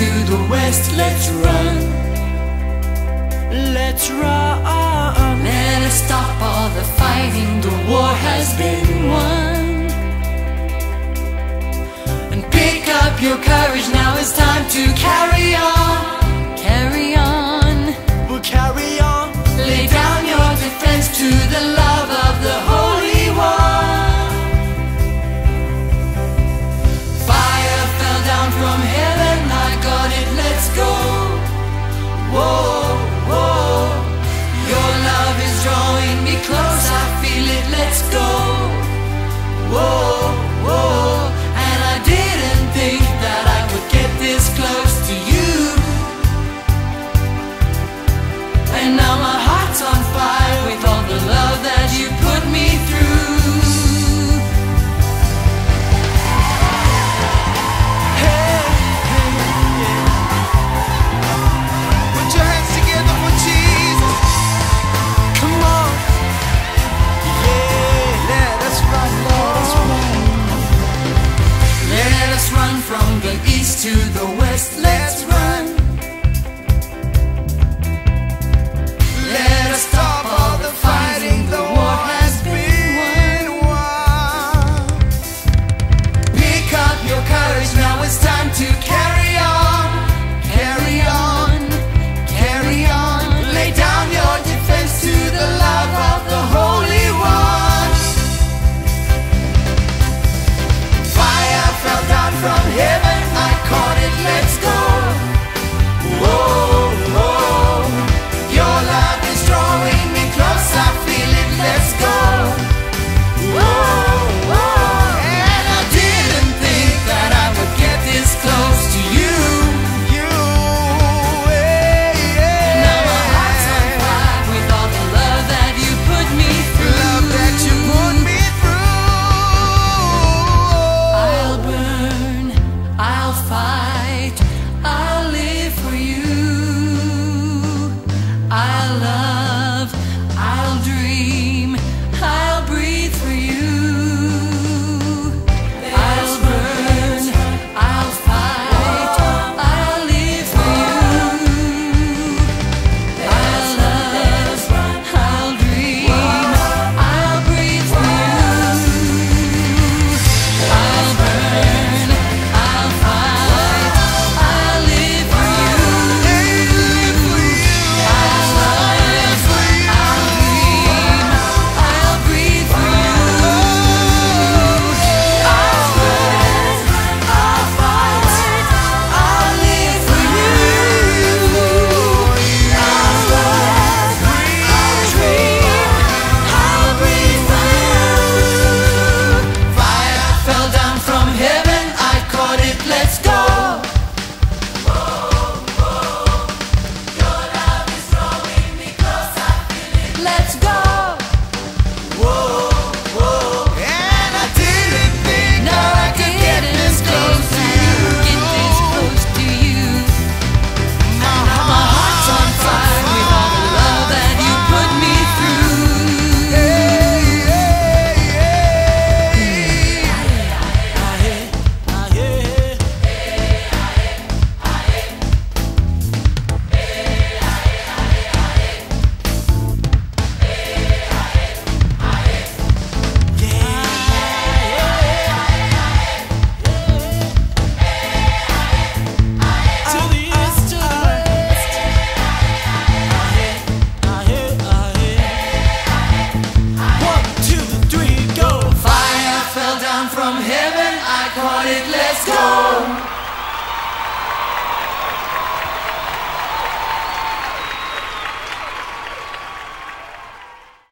to the west, let's run. Let's run. Let us stop all the fighting, the war has been won. And pick up your courage, now it's time to carry on. whoa, whoa. Your love is drawing me close, I feel it, let's go. Whoa. to the I'll dream. Let's go.